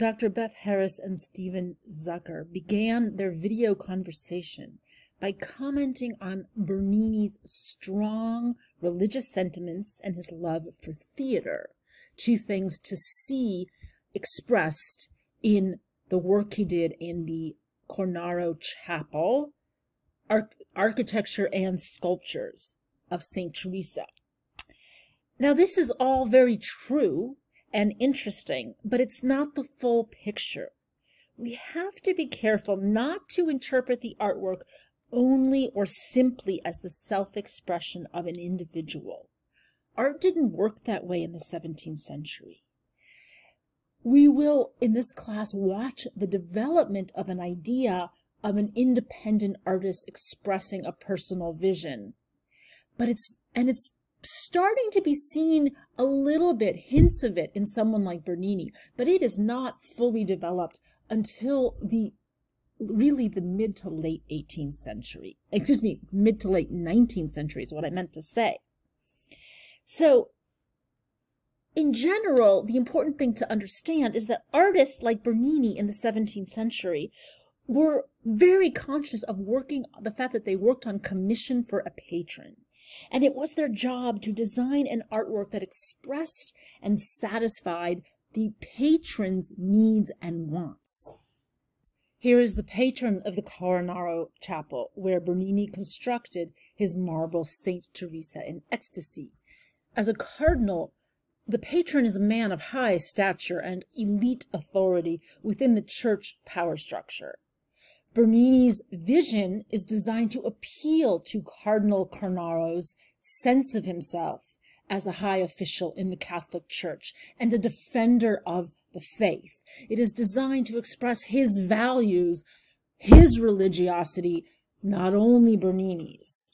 Dr. Beth Harris and Stephen Zucker began their video conversation by commenting on Bernini's strong religious sentiments and his love for theater, two things to see expressed in the work he did in the Cornaro Chapel, arch architecture and sculptures of St. Teresa. Now, this is all very true and interesting, but it's not the full picture. We have to be careful not to interpret the artwork only or simply as the self-expression of an individual. Art didn't work that way in the 17th century. We will, in this class, watch the development of an idea of an independent artist expressing a personal vision. But it's, and it's starting to be seen a little bit, hints of it in someone like Bernini, but it is not fully developed until the really the mid to late 18th century. Excuse me, mid to late 19th century is what I meant to say. So, in general, the important thing to understand is that artists like Bernini in the 17th century were very conscious of working, the fact that they worked on commission for a patron. And it was their job to design an artwork that expressed and satisfied the patron's needs and wants. Here is the patron of the Cornaro Chapel, where Bernini constructed his marble Saint Teresa in ecstasy. As a cardinal, the patron is a man of high stature and elite authority within the church power structure. Bernini's vision is designed to appeal to Cardinal Cornaro's sense of himself as a high official in the Catholic Church and a defender of the faith. It is designed to express his values, his religiosity, not only Bernini's.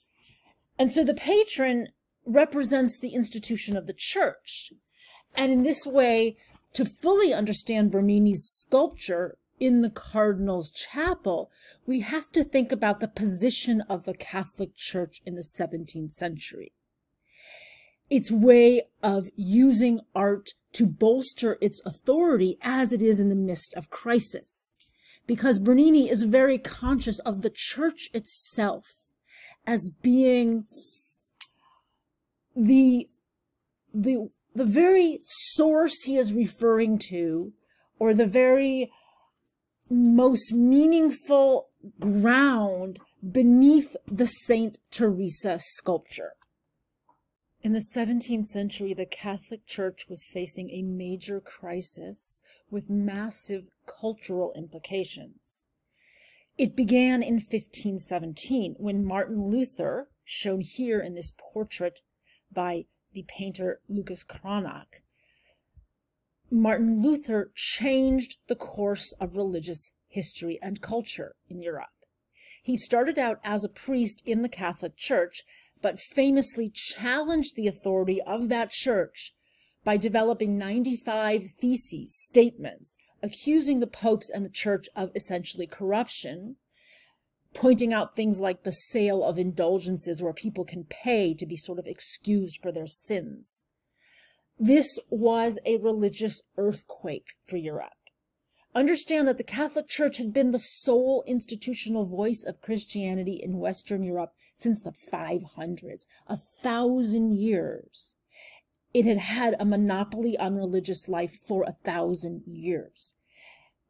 And so the patron represents the institution of the church. And in this way, to fully understand Bernini's sculpture in the Cardinal's Chapel, we have to think about the position of the Catholic Church in the 17th century. Its way of using art to bolster its authority as it is in the midst of crisis. Because Bernini is very conscious of the church itself as being the, the, the very source he is referring to, or the very most meaningful ground beneath the Saint Teresa sculpture. In the 17th century, the Catholic Church was facing a major crisis with massive cultural implications. It began in 1517 when Martin Luther, shown here in this portrait by the painter Lucas Cranach, Martin Luther changed the course of religious history and culture in Europe. He started out as a priest in the Catholic Church but famously challenged the authority of that church by developing 95 theses, statements, accusing the popes and the church of essentially corruption, pointing out things like the sale of indulgences where people can pay to be sort of excused for their sins. This was a religious earthquake for Europe. Understand that the Catholic Church had been the sole institutional voice of Christianity in Western Europe since the 500s, a thousand years. It had had a monopoly on religious life for a thousand years.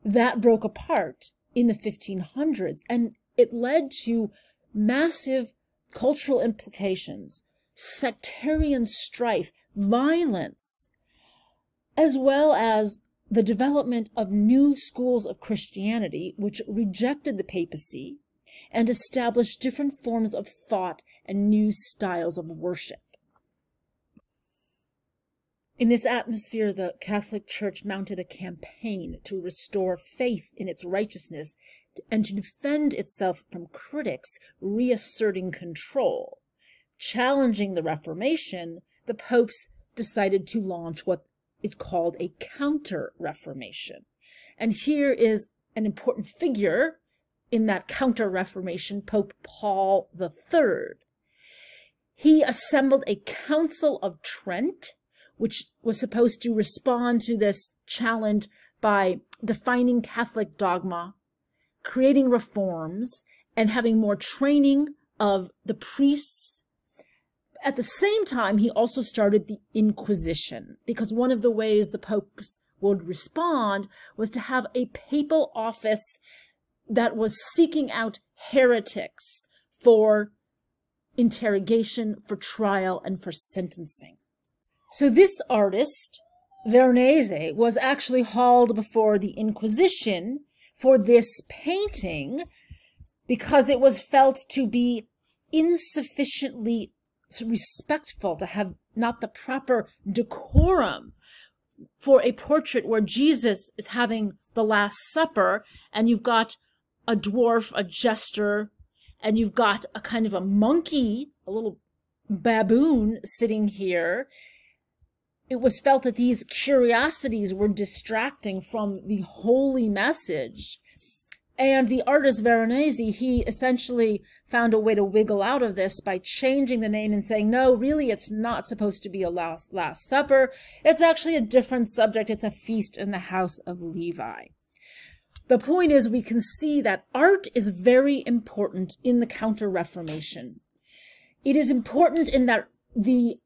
That broke apart in the 1500s, and it led to massive cultural implications, sectarian strife, violence, as well as the development of new schools of Christianity, which rejected the papacy and established different forms of thought and new styles of worship. In this atmosphere, the Catholic Church mounted a campaign to restore faith in its righteousness and to defend itself from critics reasserting control. Challenging the Reformation, the popes decided to launch what is called a counter-reformation. And here is an important figure in that counter-reformation, Pope Paul III. He assembled a Council of Trent, which was supposed to respond to this challenge by defining Catholic dogma, creating reforms, and having more training of the priests. At the same time, he also started the Inquisition because one of the ways the popes would respond was to have a papal office that was seeking out heretics for interrogation, for trial, and for sentencing. So this artist, Veronese, was actually hauled before the Inquisition for this painting because it was felt to be insufficiently respectful, to have not the proper decorum for a portrait where Jesus is having the Last Supper and you've got a dwarf, a jester, and you've got a kind of a monkey, a little baboon sitting here. It was felt that these curiosities were distracting from the holy message. And the artist Veronese, he essentially found a way to wiggle out of this by changing the name and saying, no, really, it's not supposed to be a last, last supper. It's actually a different subject. It's a feast in the house of Levi. The point is we can see that art is very important in the Counter-Reformation. It is important in that the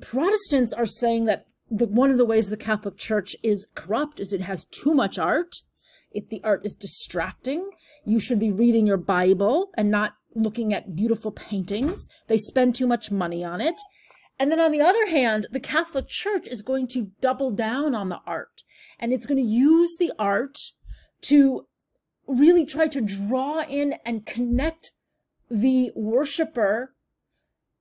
Protestants are saying that the, one of the ways the Catholic Church is corrupt is it has too much art. If the art is distracting, you should be reading your Bible and not looking at beautiful paintings. They spend too much money on it. And then on the other hand, the Catholic Church is going to double down on the art and it's going to use the art to really try to draw in and connect the worshiper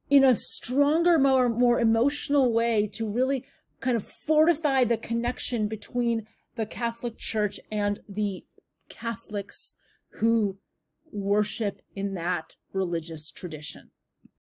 in a stronger, more, more emotional way to really kind of fortify the connection between the Catholic Church and the Catholics who worship in that religious tradition.